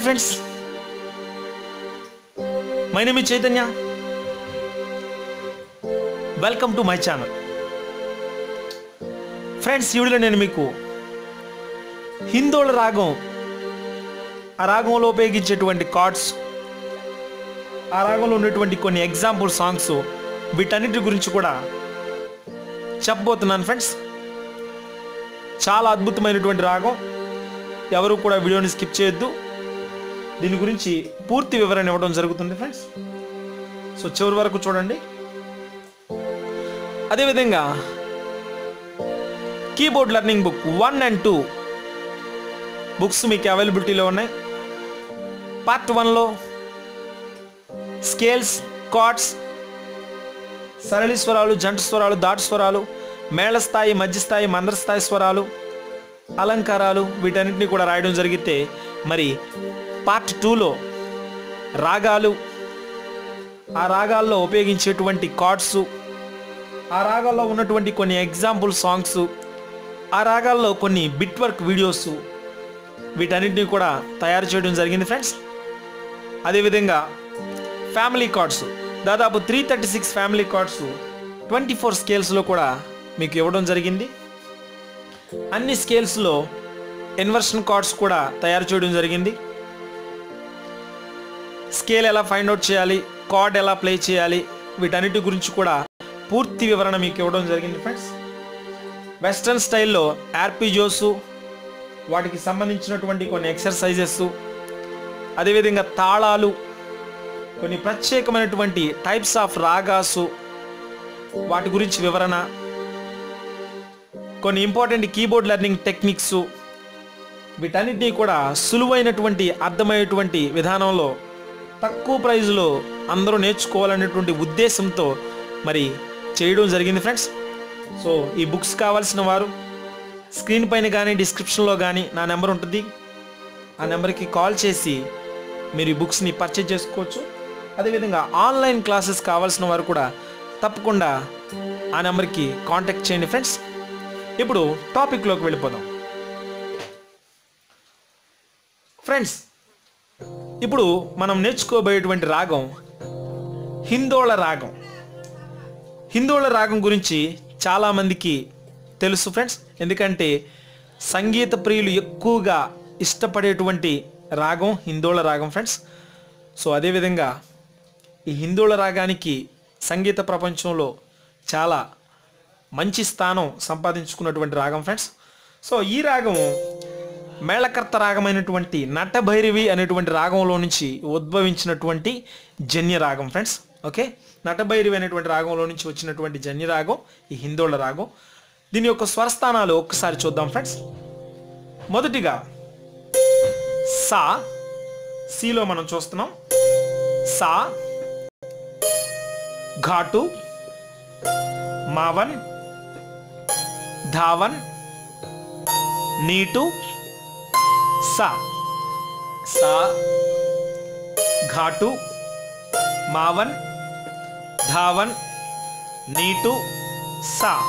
Hi friends my name Chaitanya welcome to my channel friends ఈ వీడియోలో నేను మీకు హిందోళ రాగం ఆ రాగంలో ఉపయోగించేటువంటి కార్డ్స్ ఆ రాగంలో ఉన్నటువంటి కొన్ని ఎగ్జాంపుల్ సాంగ్స్ వీటన్నిటి గురించి కూడా చెప్పబోతున్నాను ఫ్రెండ్స్ చాలా అద్భుతమైనటువంటి రాగం. ఎవరు కూడా వీడియోని స్కిప్ చేయొద్దు. దీని గురించి పూర్తి వివరణ ఇవ్వడం జరుగుతుంది ఫ్రెండ్స్ సో చివరి వరకు చూడండి. అదేవిధంగా keyboard learning book one and two books మీకు అవైలబిలిటీలో ఉన్నాయి. పార్ట్ వన్లో స్కేల్స్ కార్డ్స్ సరళి స్వరాలు జంట స్వరాలు దాటు స్వరాలు మేళ స్థాయి మందరస్థాయి స్వరాలు అలంకారాలు వీటన్నిటిని కూడా రాయడం జరిగితే మరి పార్ట్ టూలో రాగాలు ఆ రాగాల్లో ఉపయోగించేటువంటి కార్డ్స్ ఆ రాగాల్లో ఉన్నటువంటి కొన్ని ఎగ్జాంపుల్ సాంగ్స్ ఆ రాగాల్లో కొన్ని బిట్ వర్క్ వీడియోస్ వీటన్నిటిని కూడా తయారు చేయడం జరిగింది ఫ్రెండ్స్ అదేవిధంగా ఫ్యామిలీ కార్డ్స్ దాదాపు three thirty six family chords twenty four స్కేల్స్లో కూడా మీకు ఇవ్వడం జరిగింది. అన్ని స్కేల్స్లో ఇన్వర్షన్ కార్డ్స్ కూడా తయారు చేయడం జరిగింది. స్కేల్ ఎలా ఫైండ్ అవుట్ చేయాలి కార్డ్ ఎలా ప్లే చేయాలి వీటన్నిటి గురించి కూడా పూర్తి వివరణ మీకు ఇవ్వడం జరిగింది ఫ్రెండ్స్ వెస్ట్రన్ స్టైల్లో యార్పిజోస్ వాటికి సంబంధించినటువంటి కొన్ని ఎక్సర్సైజెస్ అదేవిధంగా తాళాలు కొన్ని ప్రత్యేకమైనటువంటి టైప్స్ ఆఫ్ రాగాసు వాటి గురించి వివరణ కొన్ని ఇంపార్టెంట్ కీబోర్డ్ లెర్నింగ్ టెక్నిక్స్ వీటన్నిటినీ కూడా సులువైనటువంటి అర్థమయ్యేటువంటి విధానంలో తక్కువ ప్రైజ్లో అందరూ నేర్చుకోవాలనేటువంటి ఉద్దేశంతో మరి చేయడం జరిగింది ఫ్రెండ్స్. సో ఈ బుక్స్ కావాల్సిన వారు స్క్రీన్ పైన కానీ డిస్క్రిప్షన్లో కానీ నా నెంబర్ ఉంటుంది. ఆ నెంబర్కి కాల్ చేసి మీరు ఈ బుక్స్ని పర్చేజ్ చేసుకోవచ్చు. అదేవిధంగా ఆన్లైన్ క్లాసెస్ కావాల్సిన వారు కూడా తప్పకుండా ఆ నెంబర్కి కాంటాక్ట్ చేయండి ఫ్రెండ్స్. ఇప్పుడు టాపిక్లోకి వెళ్ళిపోదాం. ఫ్రెండ్స్ ఇప్పుడు మనం నేర్చుకోబోయేటువంటి రాగం హిందోళ రాగం. హిందోళ రాగం గురించి చాలామందికి తెలుసు ఫ్రెండ్స్. ఎందుకంటే సంగీత ప్రియులు ఎక్కువగా ఇష్టపడేటువంటి రాగం హిందోళ రాగం ఫ్రెండ్స్. సో అదేవిధంగా ఈ హిందోళ రాగానికి సంగీత ప్రపంచంలో చాలా మంచి స్థానం సంపాదించుకున్నటువంటి రాగం ఫ్రెండ్స్. సో ఈ రాగం మేళకర్త రాగమైనటువంటి నటభైరవి అనేటువంటి రాగంలో నుంచి ఉద్భవించినటువంటి జన్య రాగం ఫ్రెండ్స్ ఓకే? నటభైరవి అనేటువంటి రాగంలో నుంచి వచ్చినటువంటి జన్య రాగం ఈ హిందోళ రాగం. దీని యొక్క స్వరస్థానాలు ఒక్కసారి చూద్దాం ఫ్రెండ్స్. మొదటిగా సా సిలో మనం చూస్తున్నాం. సా ఘాటు మావన్ ధావన్ నీటు సా. సా. ఘాటు. మావన్. ధావన్. నీటు. సా.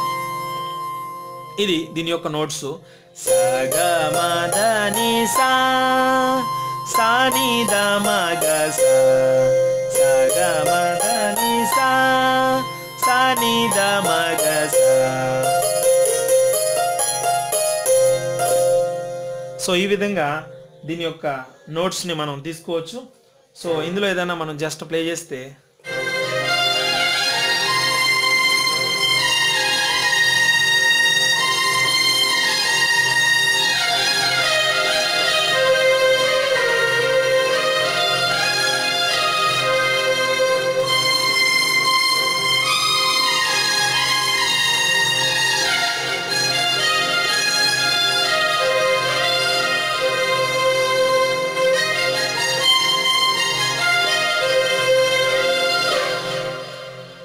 ఇది దీని యొక్క నోట్స్. సగమదని సా. సాని దమగ సా. సగమదని సా. సాని దమగ సా. సో ఈ విధంగా దీని యొక్క నోట్స్ని మనం తీసుకోవచ్చు. సో ఇందులో ఏదైనా మనం జస్ట్ ప్లే చేస్తే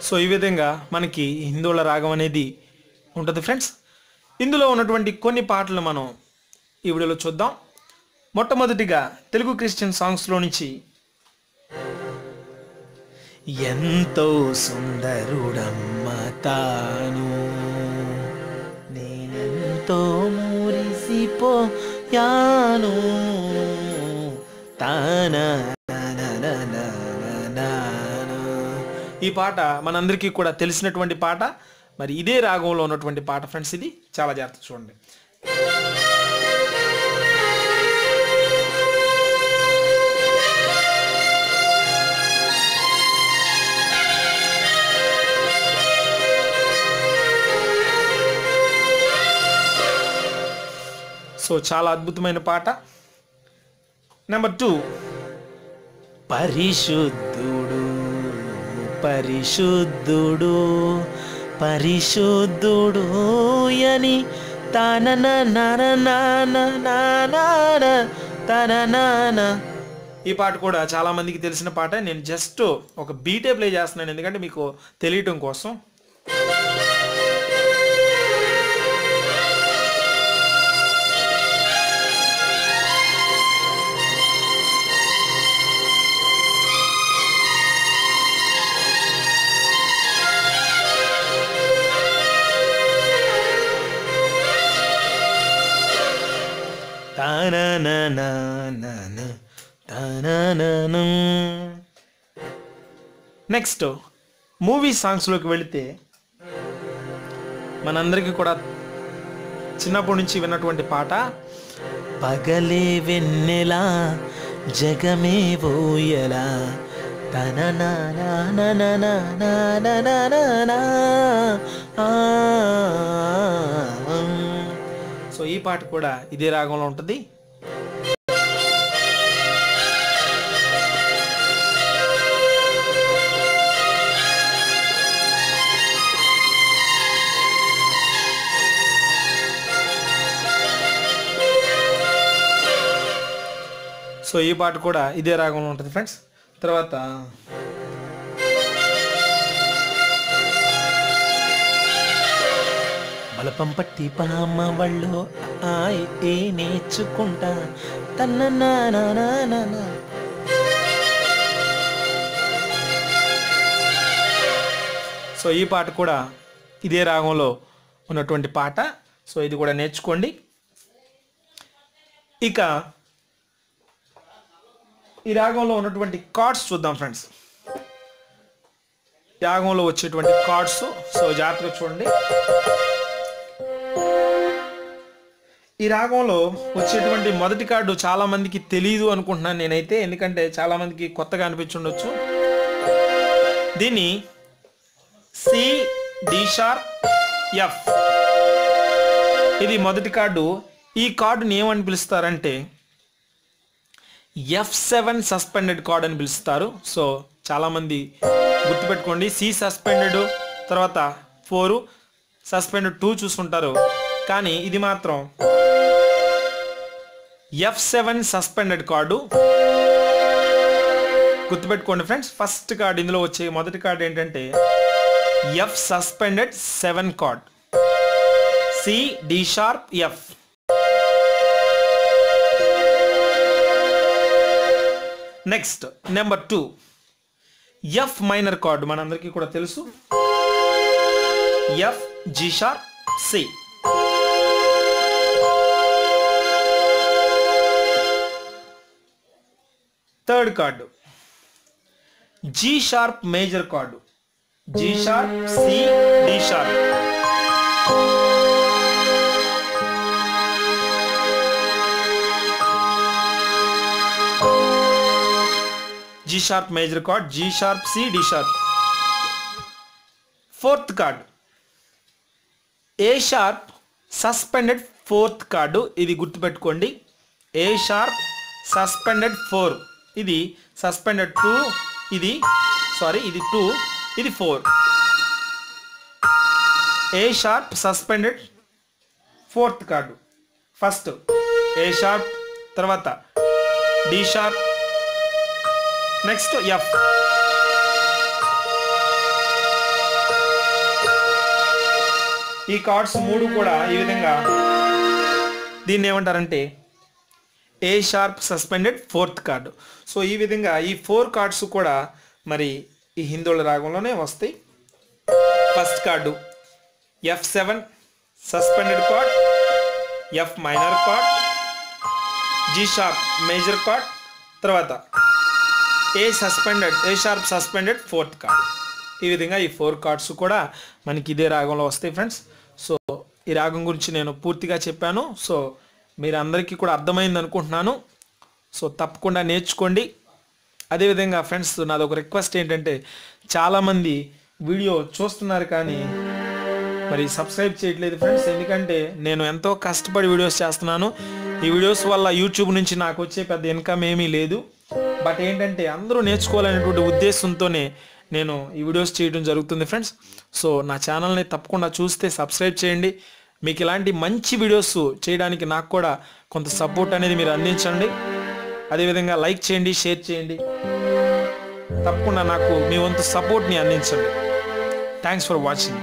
సో ఈ విధంగా మనకి హిందువుల రాగం అనేది ఉంటుంది ఫ్రెండ్స్. ఇందులో ఉన్నటువంటి కొన్ని పాటలు మనం ఈ వీడియోలో చూద్దాం. మొట్టమొదటిగా తెలుగు క్రిస్టియన్ సాంగ్స్లో నుంచి ఎంతో సుందరుడమ్మ తాను నేనెంతో మురిసిపోయాను తానా నా ఈ పాట మనందరికీ కూడా తెలిసినటువంటి పాట. మరి ఇదే రాగంలో ఉన్నటువంటి పాట ఫ్రెండ్స్ ఇది. చాలా జాగ్రత్త చూడండి. సో చాలా అద్భుతమైన పాట. నెంబర్ టూ పరిశుద్ధు పరిశుద్ధుడు పరిశుద్ధుడు అని తన తన ఈ పాట కూడా చాలామందికి తెలిసిన పాట. నేను జస్ట్ ఒక బీటే ప్లే చేస్తున్నాను. ఎందుకంటే మీకు తెలియటం కోసం నెక్స్ట్ మూవీ సాంగ్స్లోకి వెళితే మనందరికీ కూడా చిన్నప్పటి నుంచి విన్నటువంటి పాట పగలే వెన్నెలా జగమే ఓయలా తన సో ఈ పాట కూడా ఇదే రాగంలో ఉంటుంది సో ఈ పాట కూడా ఇదే రాగంలో ఉంటుంది ఫ్రెండ్స్ తర్వాత బలపం పట్టి పామ వాళ్ళు ఆయి ఏ నేర్చుకుంటా? తన్న. సో ఈ పాట కూడా ఇదే రాగంలో ఉన్నటువంటి పాట. సో ఇది కూడా నేర్చుకోండి. ఇక ఈ రాగంలో ఉన్నటువంటి కార్డ్స్ చూద్దాం ఫ్రెండ్స్ రాగంలో వచ్చేటువంటి కార్డ్స్ సో జాగ్రత్తగా చూడండి. ఈ రాగంలో వచ్చేటువంటి మొదటి కార్డు చాలా మందికి తెలియదు అనుకుంటున్నాను నేనైతే. ఎందుకంటే చాలా మందికి కొత్తగా అనిపించుండొచ్చు. దీన్ని సి డిషార్ ఎఫ్ ఇది మొదటి కార్డు ఈ కార్డుని ఏమని పిలుస్తారంటే ఎఫ్ సెవెన్ సస్పెండెడ్ కార్డ్ అని పిలుస్తారు. సో చాలామంది గుర్తుపెట్టుకోండి. సి సస్పెండెడ్ తర్వాత ఫోర్ సస్పెండెడ్ టూ చూసుకుంటారు. కానీ ఇది మాత్రం ఎఫ్ సెవెన్ సస్పెండెడ్ కార్డు. గుర్తుపెట్టుకోండి ఫ్రెండ్స్ ఫస్ట్ కార్డ్ ఇందులో వచ్చే మొదటి కార్డ్ ఏంటంటే F suspended seven chord. C D sharp F. Next number two F minor chord మనందరికీ కూడా తెలుసు. F G sharp C third chord G sharp major chord G sharp C D sharp G sharp major chord G sharp C D sharp fourth chord A sharp suspended fourth chord ఇది గుర్తుపెట్టుకోండి. A sharp suspended four ఇది suspended two ఇది sorry ఇది two ఇది four A sharp suspended fourth chord first A sharp తర్వాత. D sharp next F ఈ chords మూడు కూడా ఈ విధంగా. దీన్ని ఏమంటారంటే A sharp suspended fourth chord so ఈ విధంగా ఈ ఫోర్ కార్డ్స్ కూడా మరి ఈ హిందువుల రాగంలోనే వస్తాయి. First chord F seven suspended chord F minor chord G sharp major chord తర్వాత A suspended A sharp suspended fourth chord ఈ విధంగా ఈ ఫోర్ కార్డ్స్ కూడా మనకి ఇదే రాగంలో వస్తాయి ఫ్రెండ్స్ సో ఈ రాగం గురించి నేను పూర్తిగా చెప్పాను. సో మీరు అందరికీ కూడా అర్థమైంది అనుకుంటున్నాను. సో తప్పకుండా నేర్చుకోండి. అదేవిధంగా ఫ్రెండ్స్ నాది ఒక రిక్వెస్ట్ ఏంటంటే చాలామంది వీడియో చూస్తున్నారు కానీ మరి సబ్స్క్రైబ్ చేయట్లేదు ఫ్రెండ్స్ ఎందుకంటే నేను ఎంతో కష్టపడి వీడియోస్ చేస్తున్నాను. ఈ వీడియోస్ వల్ల యూట్యూబ్ నుంచి నాకు వచ్చే పెద్ద ఇన్కమ్ ఏమీ లేదు. బట్ ఏంటంటే అందరూ నేర్చుకోవాలనేటువంటి ఉద్దేశంతోనే నేను ఈ వీడియోస్ చేయడం జరుగుతుంది ఫ్రెండ్స్. సో నా ఛానల్ని తప్పకుండా చూస్తే సబ్స్క్రైబ్ చేయండి. మీకు ఇలాంటి మంచి వీడియోస్ చేయడానికి నాకు కూడా కొంత సపోర్ట్ అనేది మీరు అందించండి. అదేవిధంగా లైక్ చేయండి షేర్ చేయండి. తప్పకుండా నాకు మీ వంతు సపోర్ట్ని అందించండి. Thanks for watching